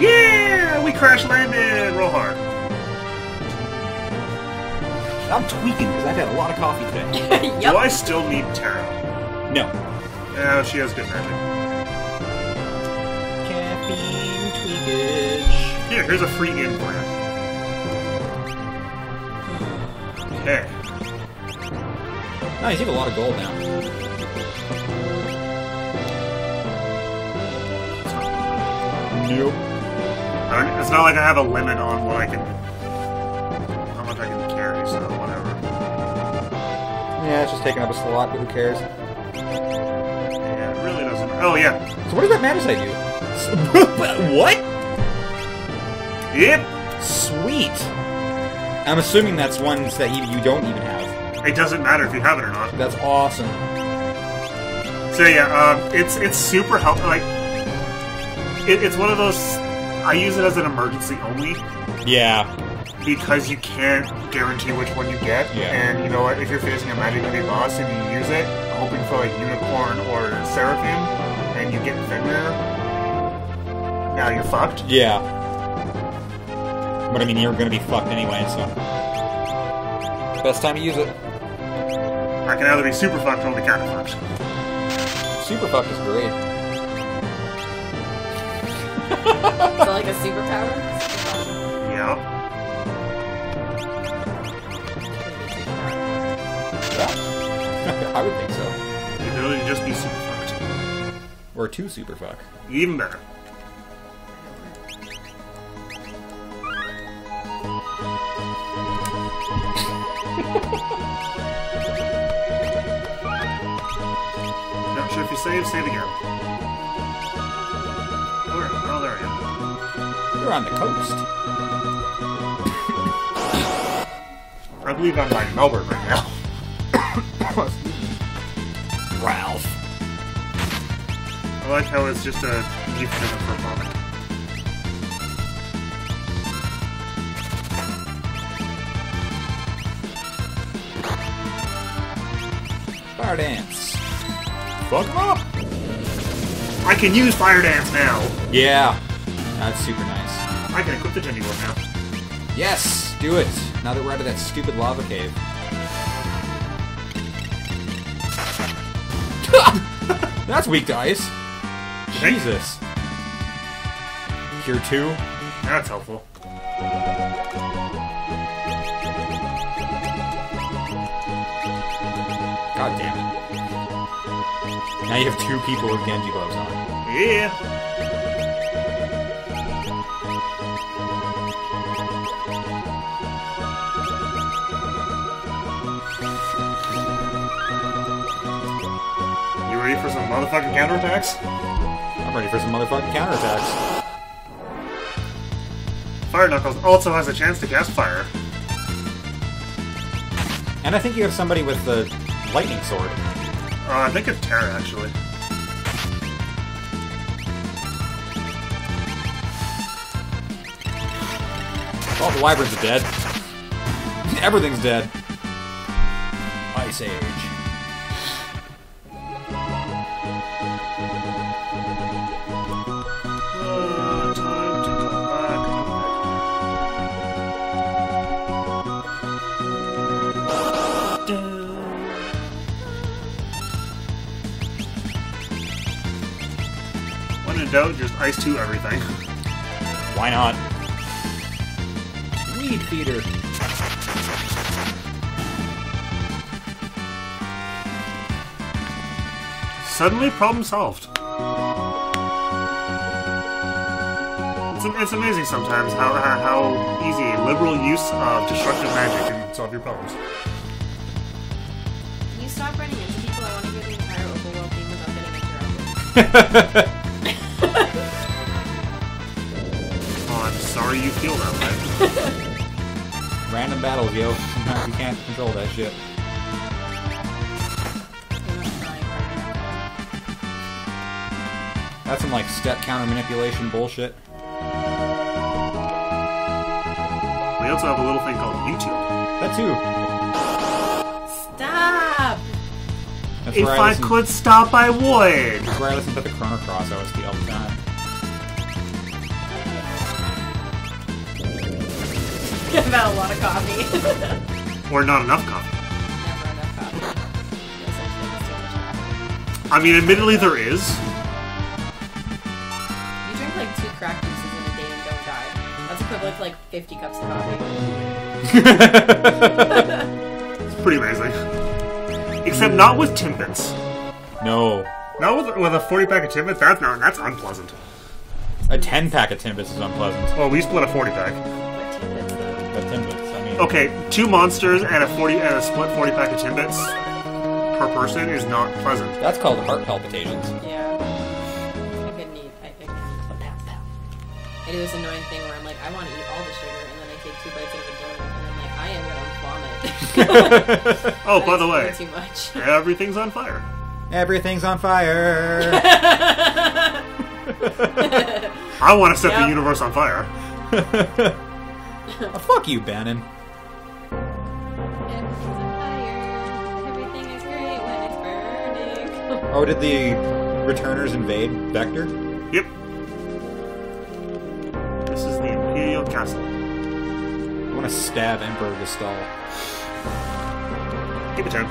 Yeah, we crash landed. Roll hard. I'm tweaking because I've had a lot of coffee today. Do. I still need Terra? no. Yeah, she has good magic. Caffeine tweakage. Here, here's a free in for you. Okay. Nice, you have a lot of gold now. Nope. I don't, it's not like I have a limit on what I can, how much I can carry. So whatever. Yeah, it's just taking up a slot, but who cares? Yeah, it really doesn't. Oh yeah. So what does that matter to you? what? Yep. Sweet. I'm assuming that's ones that you, you don't even have. It doesn't matter if you have it or not. That's awesome. So yeah, um, it's it's super helpful. Like, it, it's one of those. I use it as an emergency only Yeah. because you can't guarantee which one you get. Yeah. And you know what? If you're facing a magic heavy boss and you use it, hoping for like unicorn or seraphim, and you get Fenrir, now you're fucked. Yeah. But I mean, you're gonna be fucked anyway, so. Best time to use it. I can either be super fucked or be kind of fucked. Super fucked is great. Is that like a superpower? Yeah. Yeah. I would think so. The ability to just be super fucked. Or two super fuck. Even better. Not sure if you save, save again. You're on the coast. I believe I'm by Melbourne right now. Ralph. I like how it's just a euphemism for vomit. Fire dance. Fuck 'em up. I can use Fire Dance now! Yeah. That's super nice. I can equip the Book now. Yes, do it. Now that we're out of that stupid lava cave. That's weak to ice. Jesus. Cure two. That's helpful. God damn it. Now you have two people with Genji gloves on. Yeah. Ready for some motherfucking counterattacks? I'm ready for some motherfucking counterattacks. Fire Knuckles also has a chance to cast fire. And I think you have somebody with the lightning sword. Uh, I think it's Terra, actually. All the wyverns are dead. Everything's dead. Ice Age. When in doubt, just ice to everything. Why not? Weed feeder. Suddenly, problem solved. It's, it's amazing sometimes how, how, how easy a liberal use of destructive magic can solve your problems. Can you stop running into people? I want to hear the entire overworld theme without getting interrupted. You feel that way. Random battles, yo. Sometimes you can't control that shit. I'm not crying right now. That's some like step counter manipulation bullshit. We also have a little thing called YouTube. That too. Stop! That's If where I could stop, I would. That's where I listen to the Chrono Cross OST all the time. I've had a lot of coffee. Or not enough coffee. Never enough coffee. I think it's too much coffee. I mean, admittedly, there is. You drink like two crack juices in a day and don't die. That's equivalent to like 50 cups of coffee. It's pretty amazing. Except not with Timbits. no. Not with, with a 40 pack of Timbits. That's not. That's unpleasant. A 10 pack of Timbits is unpleasant. Well, we split a 40 pack. Timbits, I mean. Okay, two monsters and a 40 and a split 40 pack of Timbits per person is not pleasant. That's called heart palpitations. Yeah. I couldn't eat. I, I couldn't eat. I do this annoying thing where I'm like, I want to eat all the sugar, and then I take two bites out of a donut, and I'm like, I am gonna vomit. Oh, by the That's way, way too much. everything's on fire. Everything's on fire. I want to set the Yep. universe on fire. Oh, fuck you, Bannon. Everything's on fire. Everything is great when it's burning. Oh, did the returners invade Vector? Yep. This is the Imperial Castle. I want to stab Emperor Gestahl. Give it time.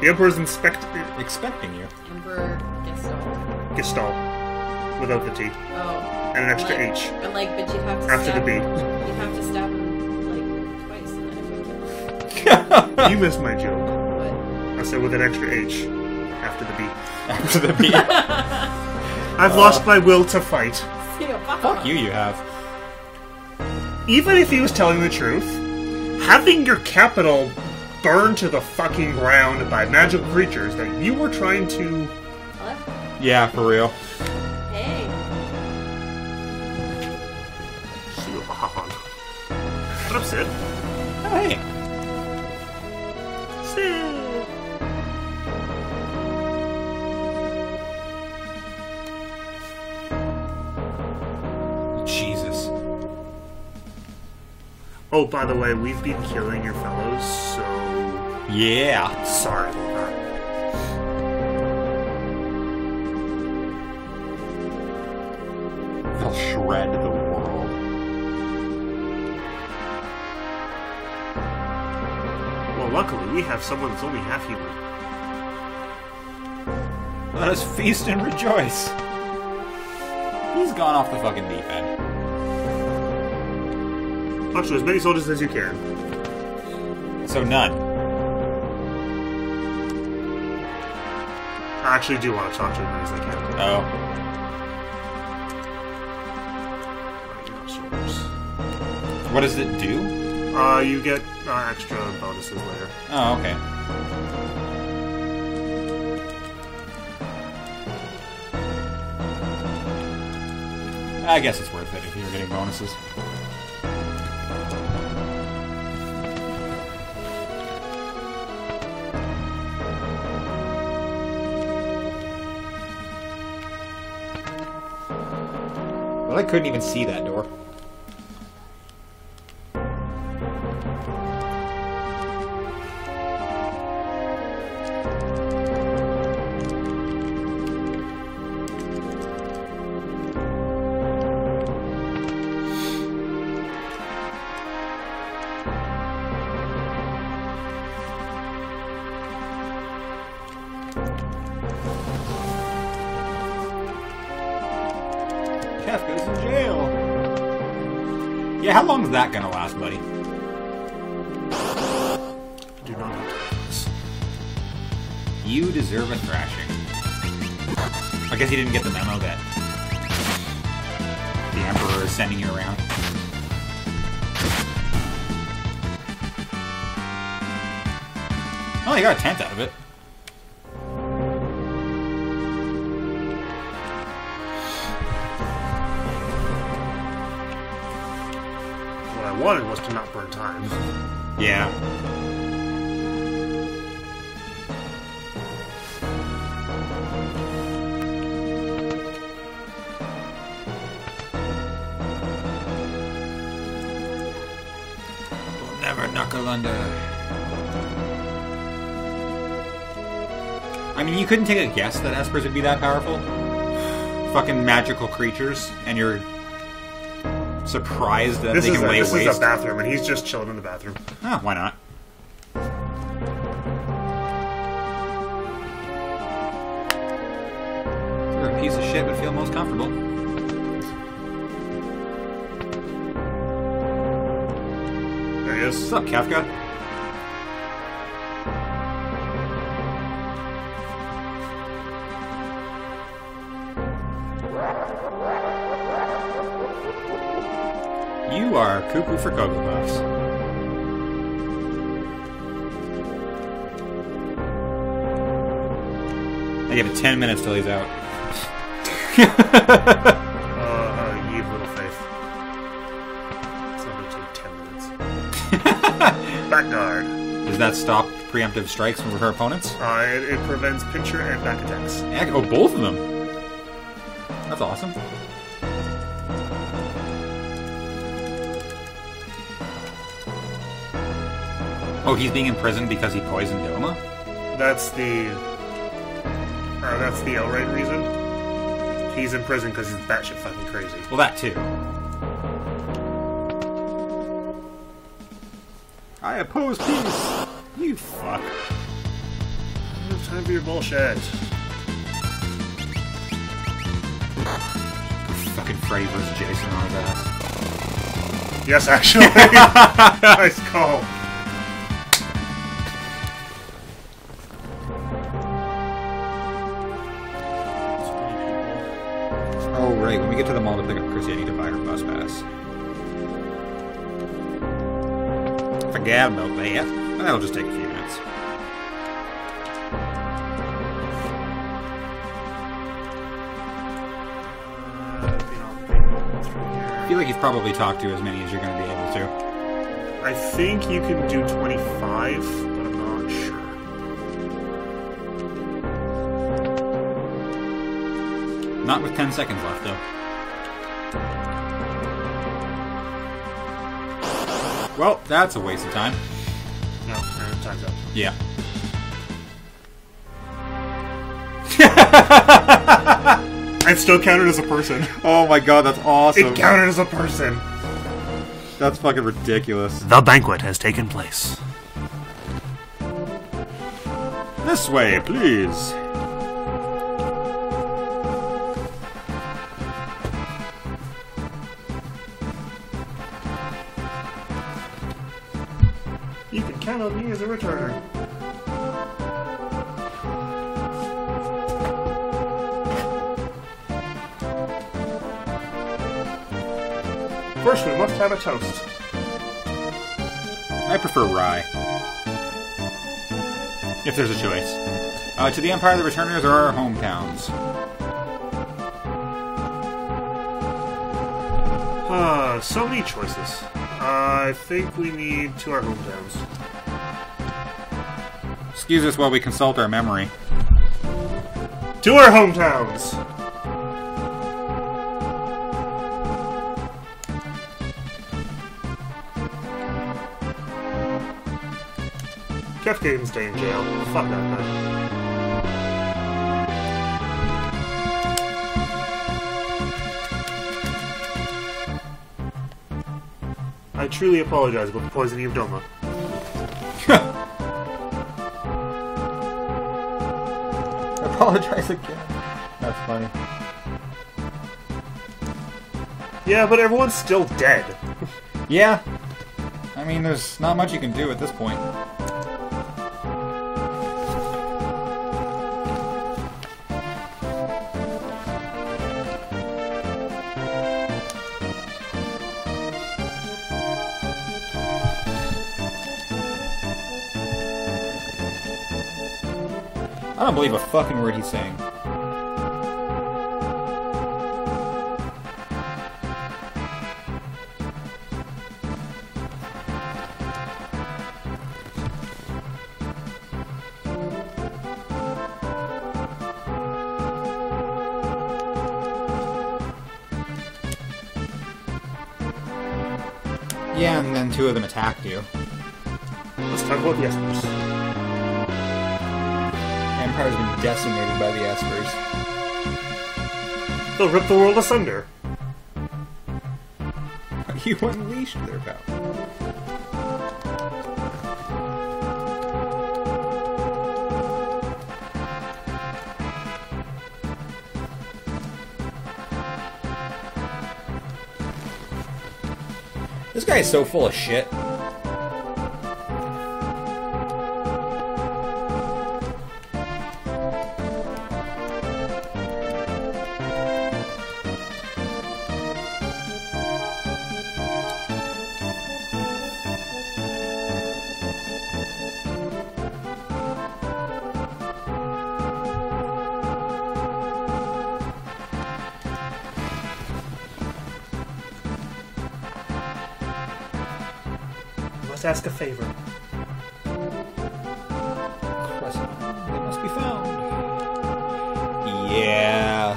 The Emperor's inspect Expecting you. Emperor Gestalt. Gestalt without the T Oh. and an extra like, H I'm like, but you'd have to after stab, the B. You'd have to stab him like twice, and then it would. You missed my joke. What? I said with an extra H after the B. After the beat. I've lost my will to fight. fuck you, you have. Even if he was telling the truth, having your capital burned to the fucking ground by magical creatures that you were trying to. Hello? Yeah, for real. What up, Cid? Oh, hey. Cid! Jesus. Oh, by the way, we've been killing your fellows, so. Yeah. Sorry about we have someone that's only half human. Let us feast and rejoice. He's gone off the fucking deep end. Talk to as many soldiers as you can. So none. I actually do want to talk to as many as I can. Oh. What does it do? Uh, you get uh, extra bonuses later. Oh, okay. I guess it's worth it if you're getting bonuses. Well, I couldn't even see that door. Kefka's in jail. Yeah, how long is that gonna last, buddy? You deserve a thrashing. I guess you didn't get the memo that the Emperor is sending you around. Oh, you got a tenth out of it. What I wanted was to not burn time. Yeah. Never knuckle under. I mean, you couldn't take a guess that Espers would be that powerful. Fucking magical creatures, and you're surprised that This they can a, lay this is a bathroom, and he's just chilling in the bathroom. Oh, why not? Where a piece of shit would feel most comfortable. What's up, Kefka? You are cuckoo for Cocoa Puffs. I give it 10 minutes till he's out. guard. Does that stop preemptive strikes from her opponents? Uh, it, it prevents pincher and back attacks. Oh, both of them. That's awesome. Oh, he's being imprisoned because he poisoned Doma? That's the. Uh, that's the outright reason. He's in prison because he's batshit fucking crazy. Well, that too. Oppose peace! You fuck. I don't have time for your bullshit. Fucking Freddy vs. Jason on his ass. Yes, actually. nice call. Oh, right. When we get to the mall to pick up Chrissy, I need to buy her bus pass. Forget about that. That'll just take a few minutes. You know, through I feel like you've probably talked to as many as you're going to be able to. I think you can do 25, but I'm not sure. Not with 10 seconds left, though. Well, that's a waste of time. No, time's up. Yeah. It still counted as a person. Oh my god, that's awesome. It counted as a person. That's fucking ridiculous. The banquet has taken place. This way, please. You can count on me as a returner. First, we must have a toast. I prefer rye. If there's a choice. Uh, to the Empire, the Returners are our hometowns. Uh, so many choices. I think we need to our hometowns. Excuse us while we consult our memory. To our hometowns! Jeff can stay in jail. Fuck that guy. I truly apologize about the poisoning of Doma. Apologize again. That's funny. Yeah, but everyone's still dead. Yeah. I mean, there's not much you can do at this point. I don't believe a fucking word he's saying. Yeah, and then two of them attacked you. Let's talk about the. Empire's been decimated by the Espers. They'll rip the world asunder. You unleashed their power. This guy is so full of shit. Must ask a favor. Crescent. They must be found. Yeah.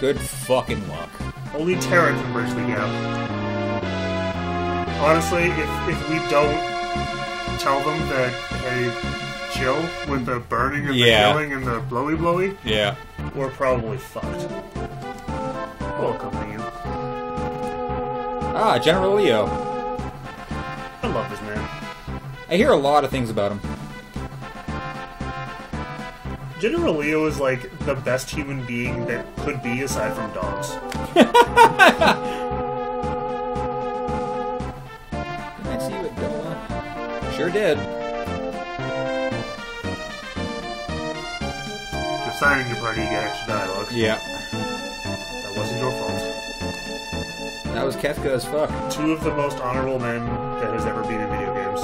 Good fucking luck. Only Terra can bridge the gap. Honestly, if, if we don't tell them that, hey, chill with the burning and Yeah. the healing and the blowy blowy, Yeah. we're probably fucked. Ah, General Leo. I love this man. I hear a lot of things about him. General Leo is like the best human being that could be aside from dogs. I see you at Doma? Sure did. You're signing your party, you get extra dialogue. Yeah. That was Kefka as fuck. Two of the most honorable men that has ever been in video games.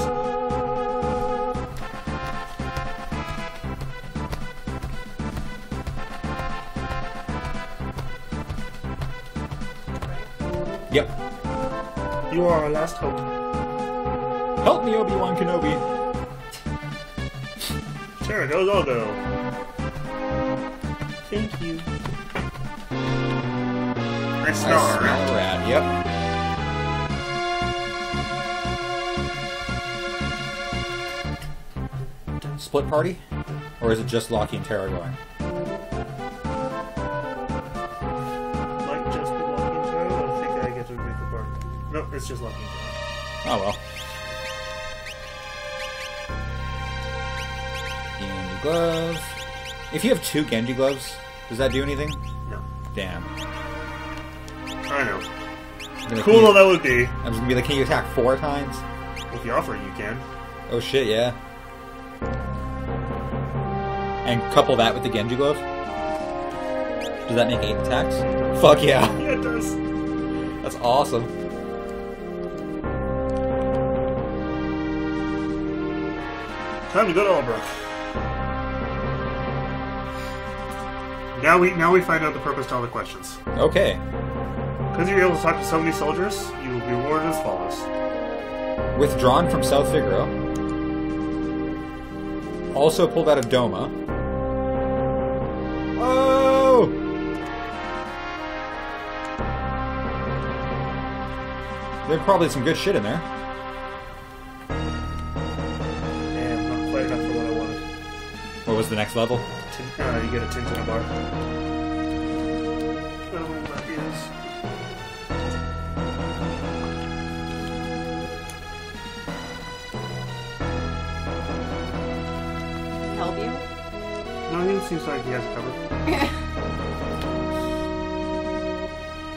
Yep. You are our last hope. Help me, Obi-Wan Kenobi. Sure, goes all go. Thank you. A smell rat. rat. Yep. Split party? Or is it just Lockie and Terra going? Might just be Lucky and Terra. I think I get to make the. Nope, it's just Lucky and Terra. Oh well. Genji glove. If you have two Genji gloves, does that do anything? No. Damn. I know. Cool though that would be. I'm just gonna be like, can you attack four times? If you offer it, you can. Oh shit, yeah. And couple that with the Genji glove. Does that make eight attacks? Fuck yeah. Yeah, it does. That's awesome. Time to go to Albrook. Now we now we find out the purpose to all the questions. Okay. Because you're able to talk to so many soldiers, you will be rewarded as follows. Withdrawn from South Figaro. Also pulled out of Doma. Oh! There's probably some good shit in there. And not quite enough for what I wanted. What was the next level? Tin, uh, you get a Tintinabar. Seems like he has it covered.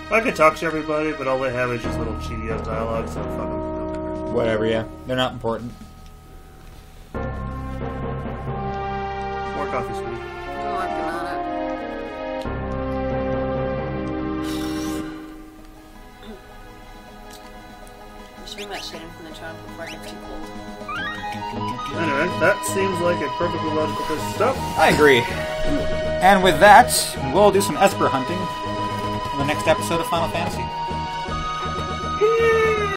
I could talk to everybody, but all they have is just little cheaty ass dialogue, so fuck them. Whatever, yeah. They're not important. More coffee, sweetie. I'm working on it. I should bring that shade in from the trunk before it gets too cold. Anyway, that seems like a perfectly logical place to stop. I agree. And with that, we'll do some Esper hunting in the next episode of Final Fantasy.